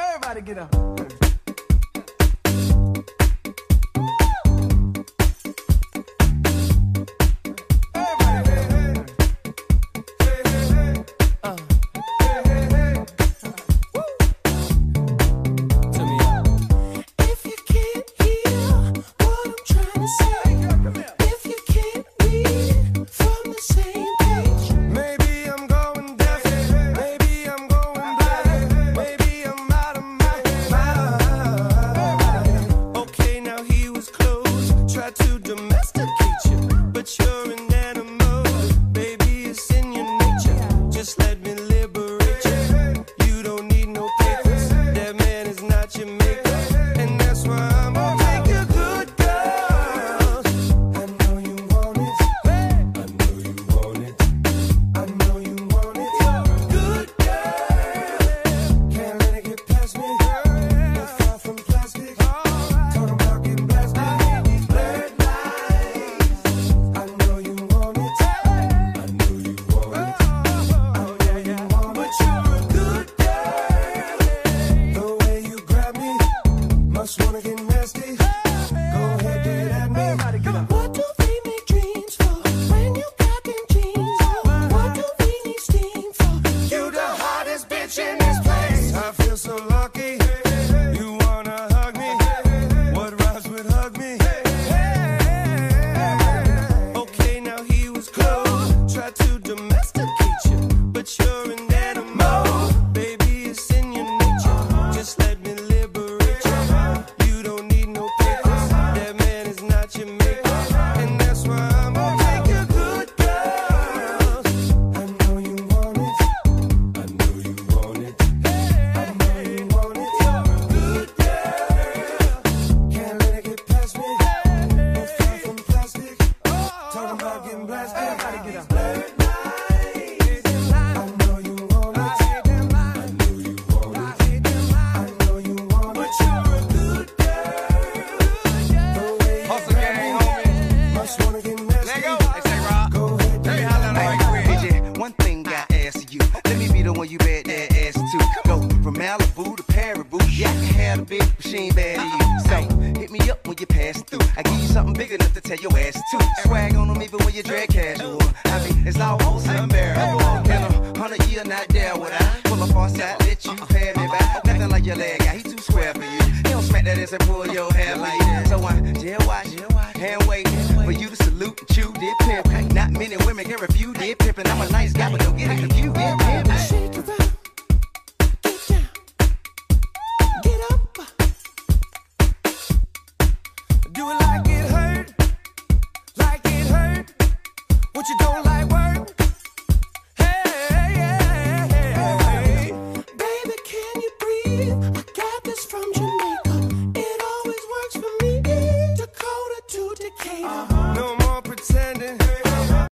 Everybody get up. domestic. bitch in this. I feel so lucky. You wanna hug me? What rhymes would hug me? Okay, now he was close. Tried to domesticate you, but you're in. you. So hit me up when you pass through. I give you something big enough to tell your ass to. Swag on them even when you drag casual. I mean, it's almost unbearable. In a hundred year, not there would I pull a on side, let you pay me back. Nothing like your leg guy, he too square for you. He don't smack that ass and pull your hair like that. So I jail watch, hand wait for you to salute and chew, dip pimp. Not many women can refuse, dip pimp. And I'm a nice guy, but don't get it confused. Do it like it hurt, like it hurt. What you don't like.